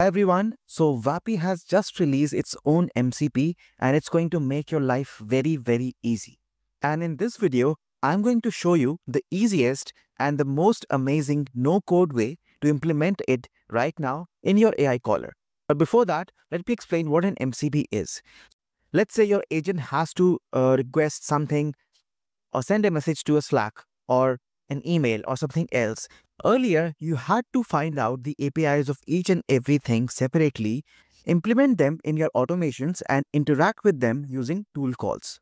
everyone, so Vapi has just released its own MCP and it's going to make your life very, very easy. And in this video, I'm going to show you the easiest and the most amazing no-code way to implement it right now in your AI caller. But before that, let me explain what an MCP is. Let's say your agent has to uh, request something or send a message to a Slack or an email or something else. Earlier, you had to find out the APIs of each and everything separately, implement them in your automations and interact with them using tool calls.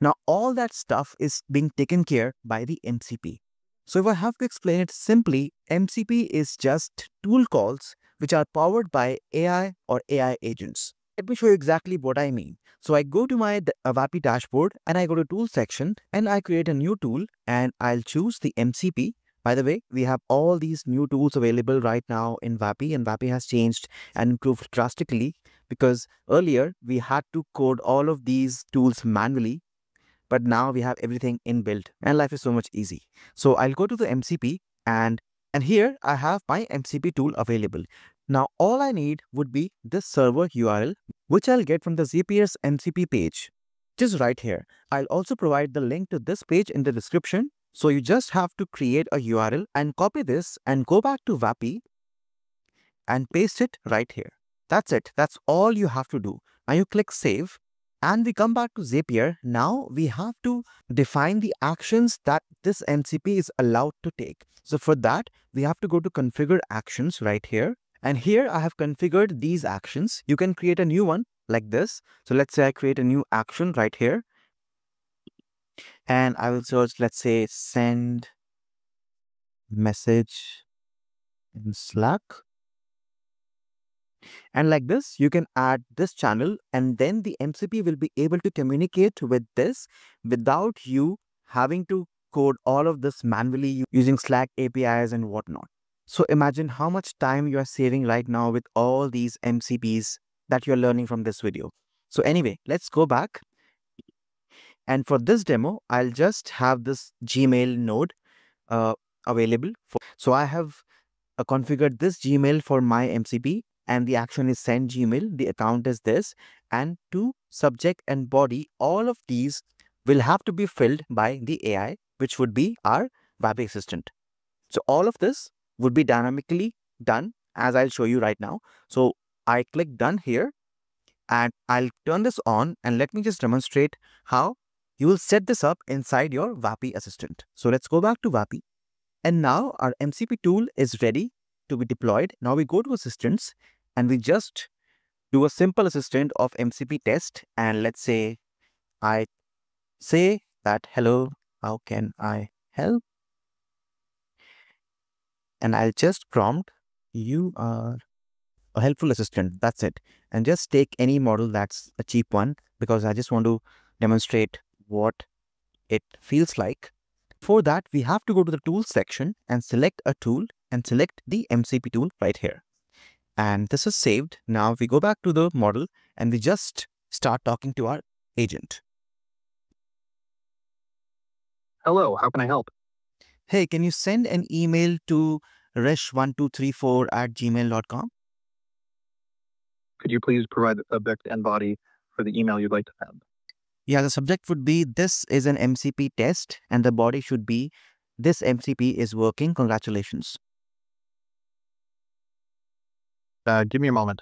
Now, all that stuff is being taken care by the MCP. So if I have to explain it simply, MCP is just tool calls which are powered by AI or AI agents. Let me show you exactly what I mean. So I go to my Vapi uh, dashboard and I go to tool section and I create a new tool and I'll choose the MCP. By the way, we have all these new tools available right now in Vapi and Vapi has changed and improved drastically because earlier we had to code all of these tools manually but now we have everything inbuilt and life is so much easy. So I'll go to the MCP and and here I have my MCP tool available. Now all I need would be this server URL which I'll get from the Zapier's MCP page. Just right here. I'll also provide the link to this page in the description. So you just have to create a URL and copy this and go back to Vapi and paste it right here. That's it. That's all you have to do. Now you click save and we come back to Zapier. Now we have to define the actions that this MCP is allowed to take. So for that, we have to go to configure actions right here and here I have configured these actions. You can create a new one like this. So let's say I create a new action right here. And I will search, let's say, send message in Slack. And like this, you can add this channel and then the MCP will be able to communicate with this without you having to code all of this manually using Slack APIs and whatnot. So imagine how much time you are saving right now with all these MCPs that you're learning from this video. So anyway, let's go back. And for this demo, I'll just have this Gmail node uh, available. For, so I have uh, configured this Gmail for my MCP and the action is send Gmail. The account is this and to subject and body, all of these will have to be filled by the AI, which would be our Vapi assistant. So all of this would be dynamically done as I'll show you right now. So I click done here and I'll turn this on and let me just demonstrate how you will set this up inside your Vapi assistant. So let's go back to Vapi and now our MCP tool is ready to be deployed. Now we go to assistants and we just do a simple assistant of MCP test and let's say I say that hello, how can I help? and I'll just prompt you are a helpful assistant. That's it. And just take any model that's a cheap one because I just want to demonstrate what it feels like. For that, we have to go to the tools section and select a tool and select the MCP tool right here. And this is saved. Now we go back to the model and we just start talking to our agent. Hello, how can I help? hey, can you send an email to resh1234 at gmail.com? Could you please provide the subject and body for the email you'd like to send? Yeah, the subject would be this is an MCP test and the body should be this MCP is working. Congratulations. Uh, give me a moment.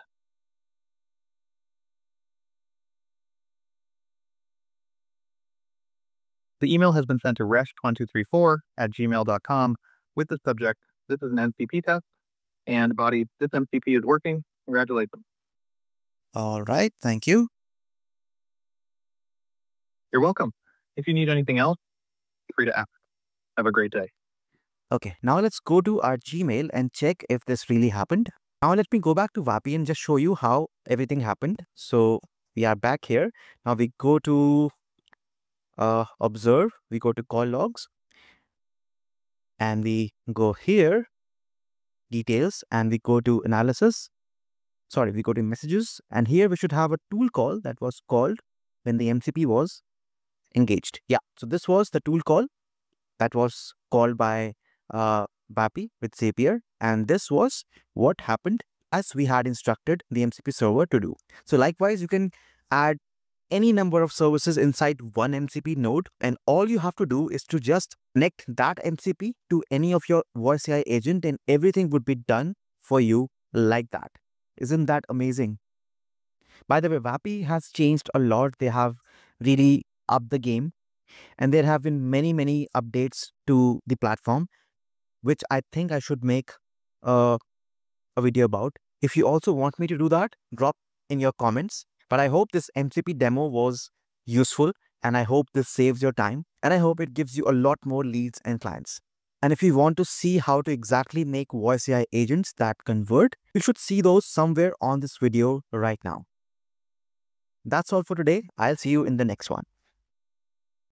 The email has been sent to resh1234 at gmail.com with the subject, this is an MCP test, and body, this MCP is working. Congratulations. All right. Thank you. You're welcome. If you need anything else, feel free to ask. Have a great day. Okay, now let's go to our Gmail and check if this really happened. Now let me go back to Vapi and just show you how everything happened. So we are back here. Now we go to uh, observe, we go to call logs and we go here, details, and we go to analysis. Sorry, we go to messages and here we should have a tool call that was called when the MCP was engaged. Yeah, so this was the tool call that was called by uh, Vapi with Zapier and this was what happened as we had instructed the MCP server to do. So likewise, you can add any number of services inside one MCP node and all you have to do is to just connect that MCP to any of your voice AI agent and everything would be done for you like that. Isn't that amazing? By the way, Vapi has changed a lot. They have really upped the game and there have been many, many updates to the platform, which I think I should make a, a video about. If you also want me to do that, drop in your comments but I hope this MCP demo was useful and I hope this saves your time and I hope it gives you a lot more leads and clients. And if you want to see how to exactly make voice AI agents that convert, you should see those somewhere on this video right now. That's all for today. I'll see you in the next one.